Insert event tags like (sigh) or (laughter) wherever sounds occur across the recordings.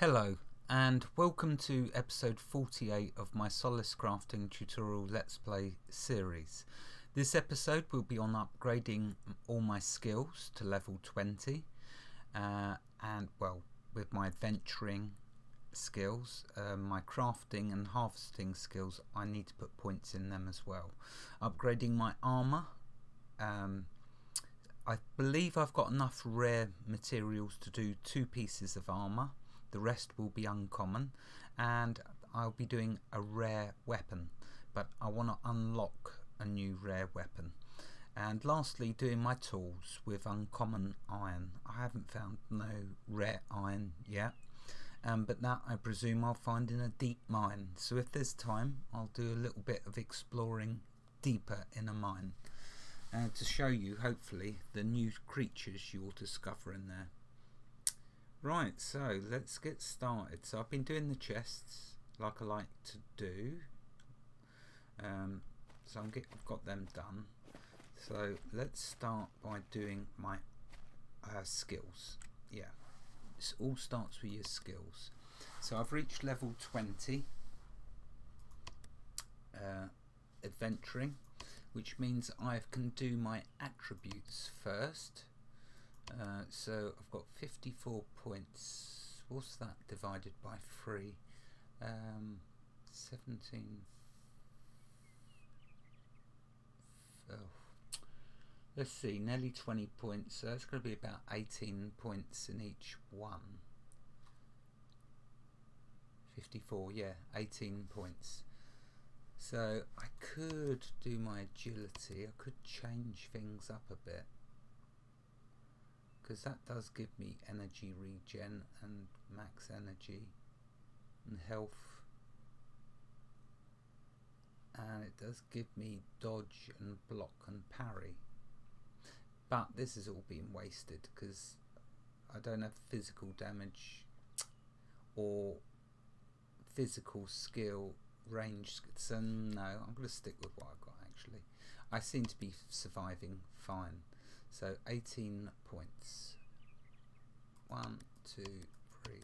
Hello and welcome to episode 48 of my Solace Crafting tutorial Let's Play series. This episode will be on upgrading all my skills to level 20 uh, and well with my adventuring skills, uh, my crafting and harvesting skills I need to put points in them as well. Upgrading my armor um, I believe I've got enough rare materials to do two pieces of armor the rest will be uncommon and I'll be doing a rare weapon but I want to unlock a new rare weapon. And lastly doing my tools with uncommon iron. I haven't found no rare iron yet um, but that I presume I'll find in a deep mine. So if there's time I'll do a little bit of exploring deeper in a mine uh, to show you hopefully the new creatures you'll discover in there Right, so let's get started. So I've been doing the chests like I like to do. Um, so get, I've got them done. So let's start by doing my uh, skills. Yeah, it all starts with your skills. So I've reached level 20 uh, adventuring, which means I can do my attributes first. Uh, so I've got 54 points. What's that divided by 3? Um, 17. Oh. Let's see, nearly 20 points. So that's going to be about 18 points in each one. 54, yeah, 18 points. So I could do my agility. I could change things up a bit because that does give me energy regen and max energy and health. And it does give me dodge and block and parry. But this has all been wasted because I don't have physical damage or physical skill range so no I'm going to stick with what I've got actually. I seem to be surviving fine so 18 points. One, two, three.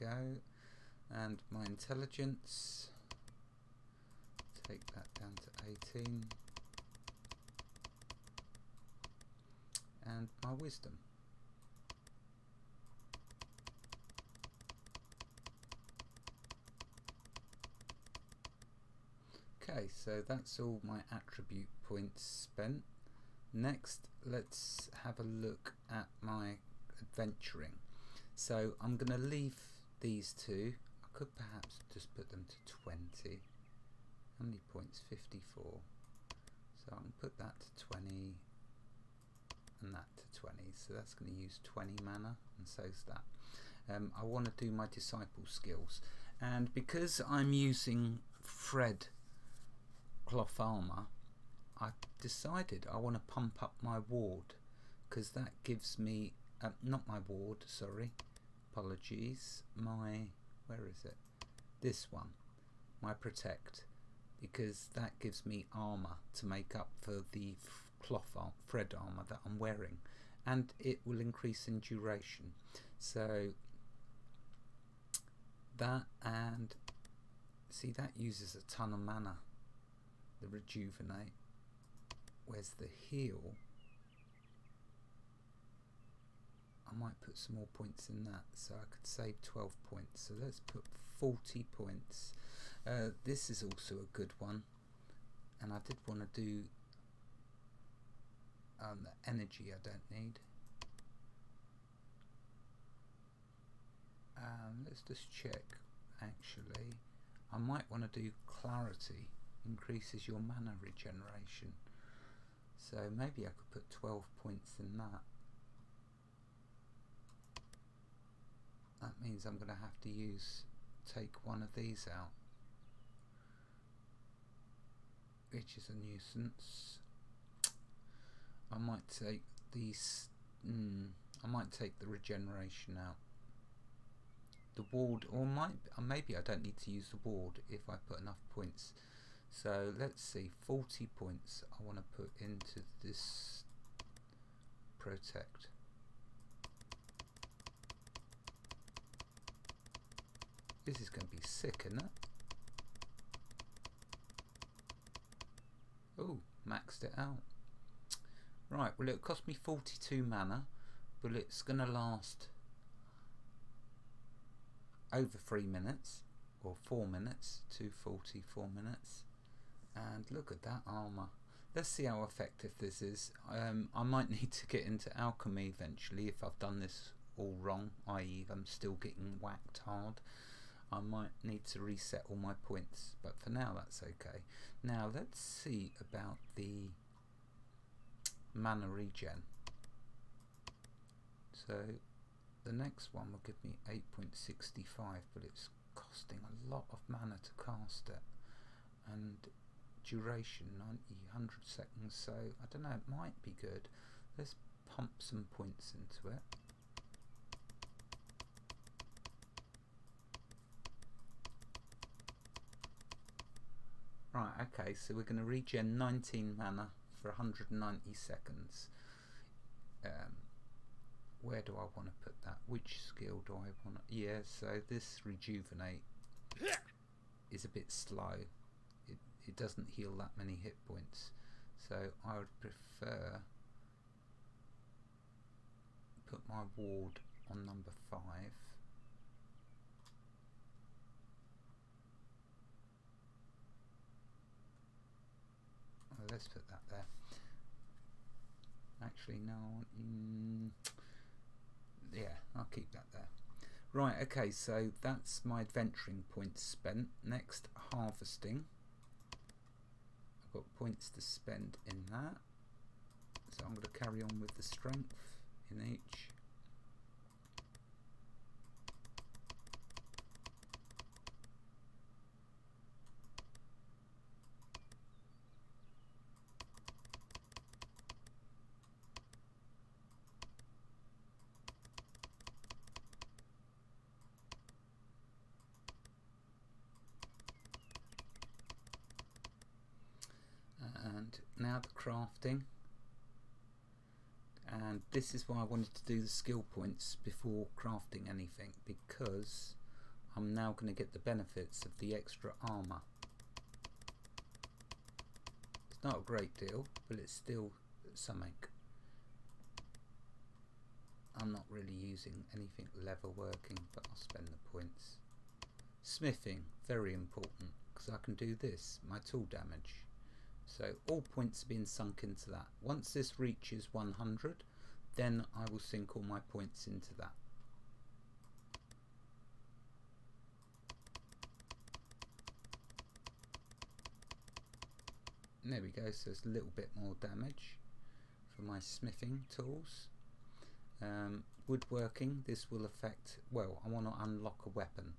go and my intelligence take that down to 18 and my wisdom. Okay, so that's all my attribute points spent. Next, let's have a look at my adventuring. So I'm going to leave these two. I could perhaps just put them to 20. How many points? 54. So I'm put that to 20 and that to 20 so that's going to use 20 mana and so's that. Um, I want to do my disciple skills and because I'm using thread cloth armor I decided I want to pump up my ward because that gives me uh, not my ward sorry apologies my where is it? This one my protect because that gives me armor to make up for the cloth arm, thread armor that I'm wearing and it will increase in duration. So that and see that uses a ton of mana the rejuvenate. Where's the heal? I might put some more points in that so I could save 12 points. So let's put 40 points. Uh, this is also a good one and I did want to do um, the energy I don't need. Um, let's just check actually. I might want to do clarity, increases your mana regeneration. So maybe I could put 12 points in that. That means I'm going to have to use, take one of these out. Which is a nuisance. I might take these. Mm, I might take the regeneration out. the ward, or might uh, maybe I don't need to use the ward if I put enough points. So let's see, 40 points I want to put into this protect. This is going to be sick, isn't it? Oh, maxed it out. Right, well it cost me 42 mana, but it's going to last over 3 minutes, or 4 minutes, 240, 4 minutes. And look at that armour. Let's see how effective this is. Um, I might (laughs) need to get into alchemy eventually if I've done this all wrong, i.e. I'm still getting whacked hard. I might need to reset all my points, but for now that's okay. Now let's see about the mana regen. So the next one will give me 8.65 but it's costing a lot of mana to cast it. And duration 90 100 seconds so I don't know it might be good. Let's pump some points into it. Right, okay, so we're going to regen 19 mana for 190 seconds. Um, where do I want to put that? Which skill do I want. Yeah, so this rejuvenate is a bit slow. It, it doesn't heal that many hit points. So I would prefer put my ward on number 5 let's put that there. Actually, no. Mm, yeah, I'll keep that there. Right, okay, so that's my adventuring points spent. Next, harvesting. I've got points to spend in that. So I'm going to carry on with the strength in each. The crafting. And this is why I wanted to do the skill points before crafting anything because I'm now going to get the benefits of the extra armor it's not a great deal but it's still something. I'm not really using anything leatherworking but I'll spend the points. Smithing very important because I can do this my tool damage so all points have been sunk into that. Once this reaches 100, then I will sink all my points into that. there we go, so it's a little bit more damage for my smithing tools. Um, woodworking, this will affect, well, I want to unlock a weapon,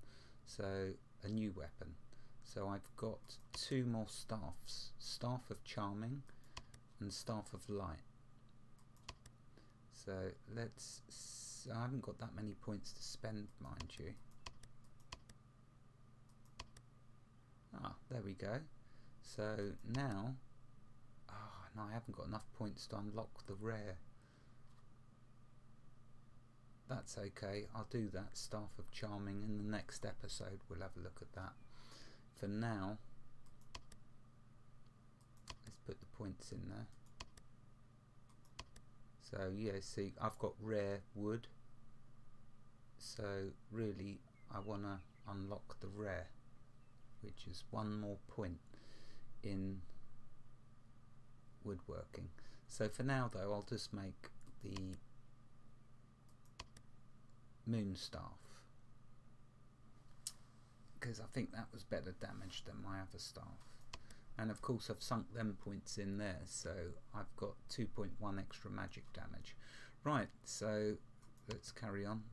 so a new weapon. So I've got two more staffs, Staff of Charming and Staff of Light. So let's, I haven't got that many points to spend mind you. Ah, there we go. So now, oh, no I haven't got enough points to unlock the rare. That's okay, I'll do that, Staff of Charming in the next episode, we'll have a look at that for now. Let's put the points in there. So yeah see I've got rare wood. So really I want to unlock the rare which is one more point in woodworking. So for now though I'll just make the moon staff because I think that was better damage than my other staff. And of course I've sunk them points in there so I've got 2.1 extra magic damage. Right so let's carry on.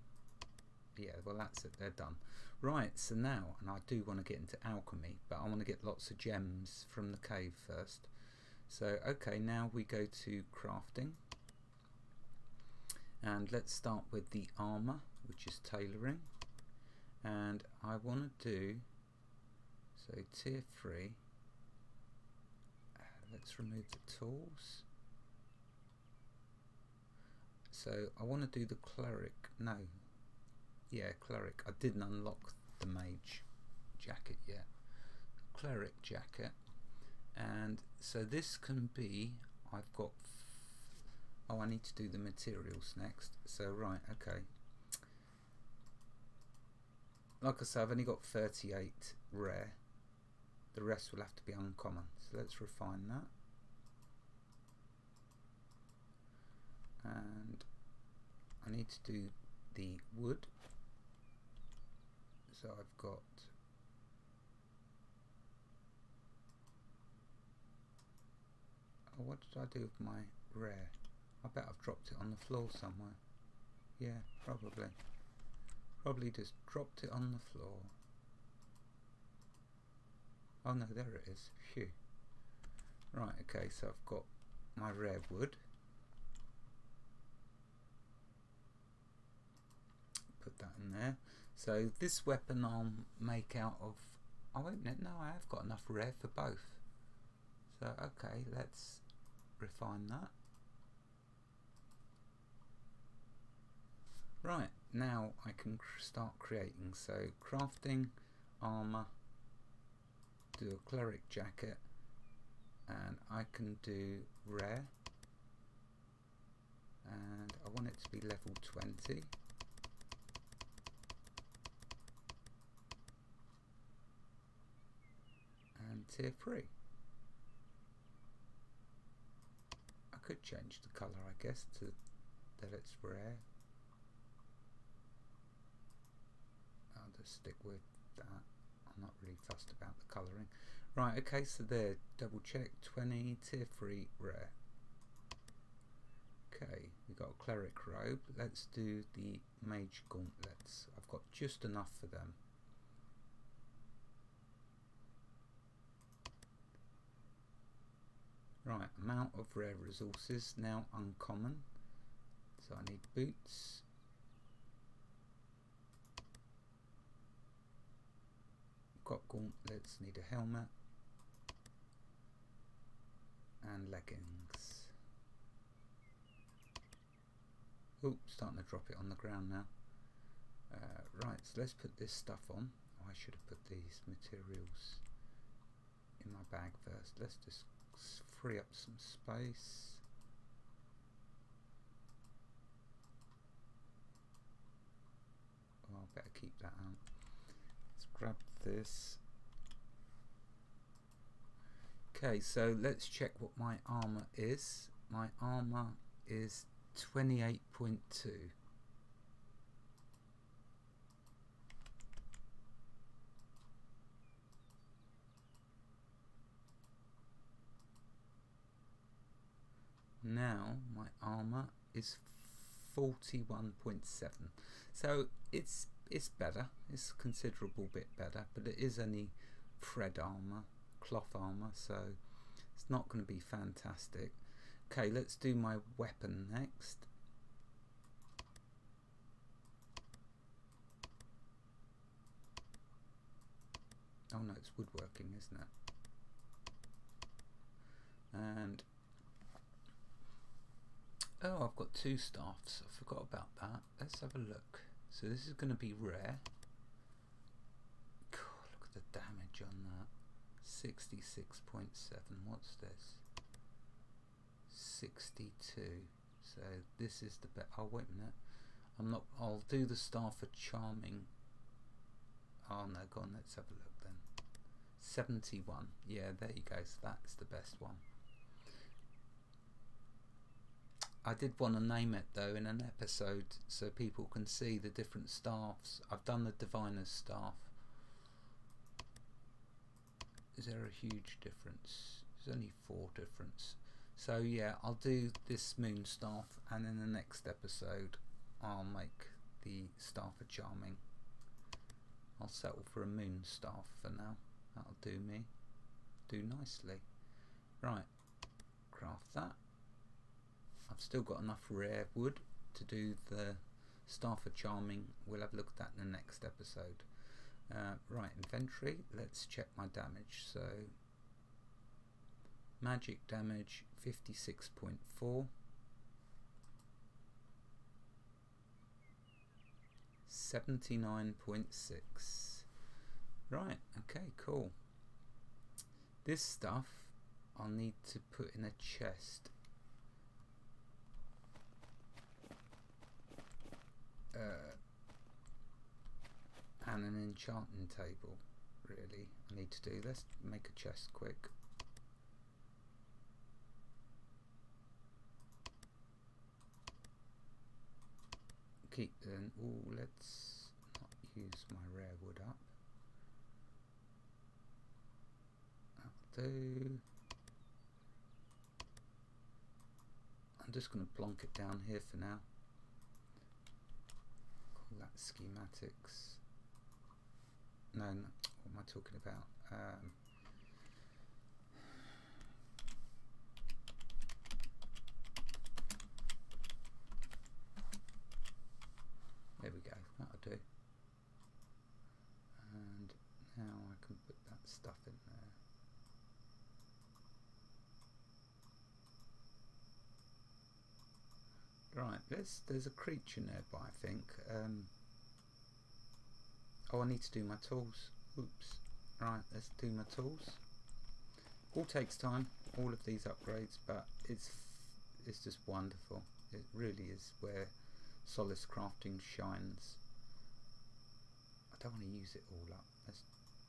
Yeah well that's it they're done. Right so now and I do want to get into alchemy but I want to get lots of gems from the cave first. So okay now we go to crafting. And let's start with the armor which is tailoring and I want to do so tier 3 uh, let's remove the tools. So I want to do the cleric no. Yeah cleric. I didn't unlock the mage jacket yet. Cleric jacket. And so this can be I've got oh I need to do the materials next. So right okay like I said I've only got 38 rare. The rest will have to be uncommon. So let's refine that. And I need to do the wood. So I've got oh, what did I do with my rare? I bet I've dropped it on the floor somewhere. Yeah probably probably just dropped it on the floor. Oh no there it is. Phew. Right okay so I've got my rare wood. Put that in there. So this weapon I'll make out of a minute no I have got enough rare for both. So okay let's refine that. Right now I can start creating. So crafting armor do a cleric jacket and I can do rare. And I want it to be level 20 and tier 3 I could change the colour I guess to that it's rare stick with that. I'm not really fussed about the colouring. Right, okay, so there, double check, 20, tier 3, rare. Okay, we got a cleric robe. Let's do the mage gauntlets. I've got just enough for them. Right, amount of rare resources, now uncommon. So I need boots, got gauntlets, need a helmet and leggings. Oh, starting to drop it on the ground now. Uh, right, so let's put this stuff on. Oh, I should have put these materials in my bag first. Let's just free up some space. Oh, I better keep that out. Let's grab this. Okay, so let's check what my armor is. My armor is 28.2. Now my armor is 41.7. So it's it's better. It's a considerable bit better, but it is only thread armor, cloth armor, so it's not going to be fantastic. Okay, let's do my weapon next. Oh no, it's woodworking, isn't it? And oh, I've got two staffs. I forgot about that. Let's have a look. So this is going to be rare. God, look at the damage on that. 66.7. What's this? 62. So this is the best. Oh, wait a minute. I'm not. I'll do the staff of charming. Oh no, go on. Let's have a look then. 71. Yeah, there you go. So that's the best one. I did want to name it though in an episode so people can see the different staffs. I've done the diviner's staff. Is there a huge difference? There's only four difference. So yeah, I'll do this moon staff and in the next episode I'll make the staff of charming. I'll settle for a moon staff for now. That'll do me. Do nicely. Right, craft that. I've still got enough rare wood to do the Staff of Charming, we'll have a look at that in the next episode. Uh, right, inventory, let's check my damage. So, magic damage 56.4. 79.6 right okay cool this stuff I'll need to put in a chest uh, and an enchanting table really. I need to do let's make a chest quick. Keep then oh let's not use my rare wood up. Do. I'm just going to plonk it down here for now call schematics. No, no what am I talking about? Um, There we go, that'll do. And now I can put that stuff in there. Right, there's there's a creature nearby, I think. Um, oh, I need to do my tools. Oops. Right, let's do my tools. All takes time, all of these upgrades, but it's it's just wonderful. It really is where Solace Crafting shines. I don't want to use it all up. Let's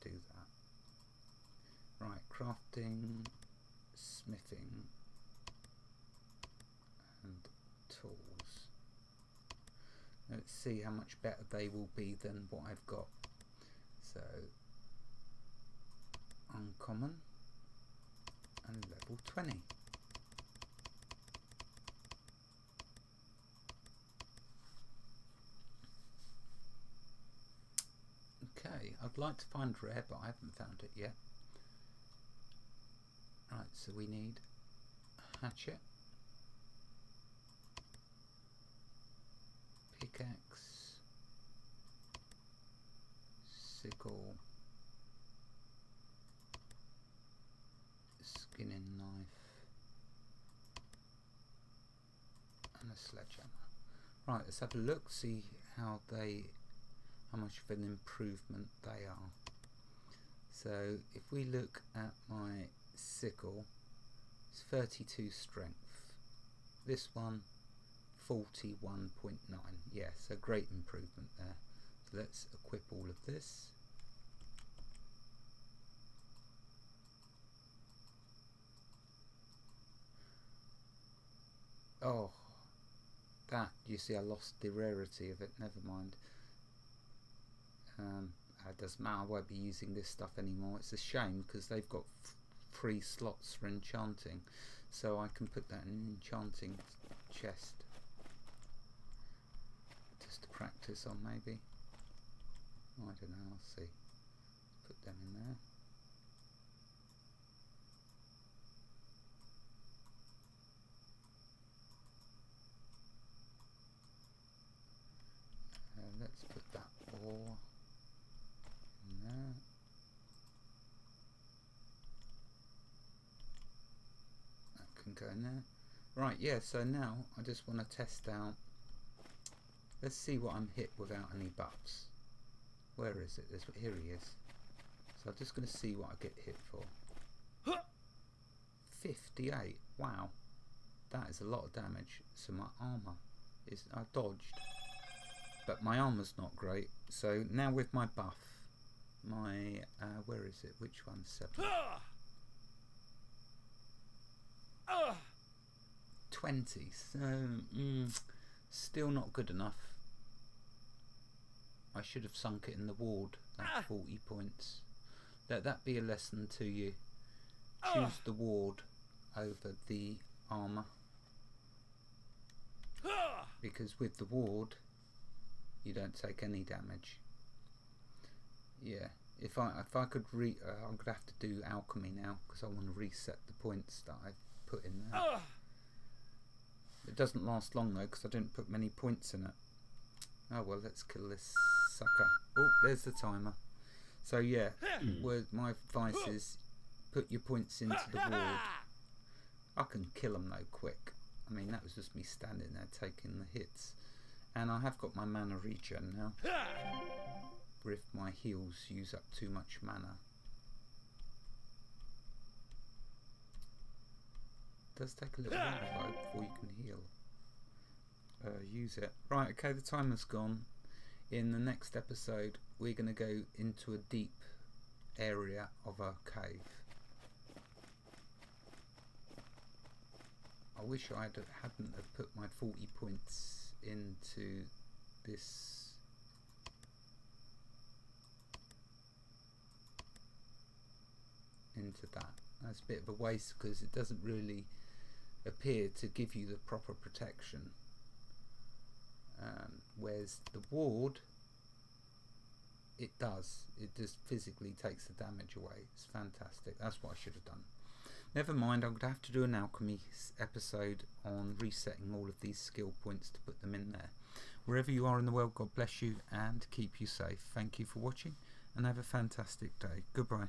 do that. Right, crafting, smithing, and tools. Let's see how much better they will be than what I've got. So, uncommon and level 20. Okay, I'd like to find rare, but I haven't found it yet. Right, so we need a hatchet, pickaxe, sickle, skinning knife, and a sledgehammer. Right, let's have a look, see how they how much of an improvement they are. So if we look at my sickle, it's 32 strength. This one 41.9. Yes, a great improvement there. So let's equip all of this. Oh, that, you see I lost the rarity of it, never mind. Um, it doesn't matter, I won't be using this stuff anymore. It's a shame because they've got free slots for enchanting. So I can put that in an enchanting chest. To practice on maybe. I don't know, I'll see. Put them in there. Uh, let's put that ore that can go in there. Right, yeah, so now I just want to test out. Let's see what I'm hit without any buffs. Where is it? Here he is. So I'm just going to see what I get hit for. (gasps) 58. Wow. That is a lot of damage. So my armour is... I dodged. But my armour's not great. So now with my buff, my uh, where is it? Which one's seven? (sighs) Twenty. So mm, still not good enough. I should have sunk it in the ward. That ah. forty points. Let that be a lesson to you. Choose the ward over the armor. Because with the ward, you don't take any damage. Yeah, if I if I could re, uh, I'm gonna have to do alchemy now because I want to reset the points that I've put in there. It doesn't last long though because I didn't put many points in it. Oh well, let's kill this sucker. Oh, there's the timer. So yeah, hmm. word, my advice is put your points into the ward. I can kill them though quick. I mean, that was just me standing there taking the hits. And I have got my mana regen now. If my heals use up too much mana. Does take a little while though before you can heal. Uh, use it. Right, okay, the timer's gone. In the next episode, we're going to go into a deep area of a cave. I wish I hadn't have put my 40 points into this into that. That's a bit of a waste because it doesn't really appear to give you the proper protection. Um, whereas the ward, it does. It just physically takes the damage away. It's fantastic. That's what I should have done. Never mind, I'm going to have to do an alchemy episode on resetting all of these skill points to put them in there. Wherever you are in the world, God bless you and keep you safe. Thank you for watching and have a fantastic day. Goodbye.